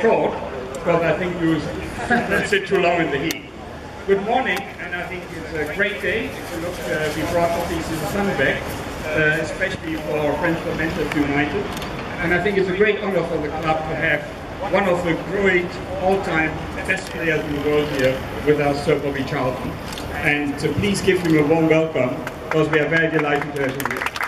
short, but I think you sit too long in the heat. Good morning, and I think it's a great day. to look, uh, we brought all these in the sun back, uh, especially for our Friends from Manchester United. And I think it's a great honor for the club to have one of the great all-time best players in the world here with us, Sir Bobby Charlton. And uh, please give him a warm welcome, because we are very delighted to have him here.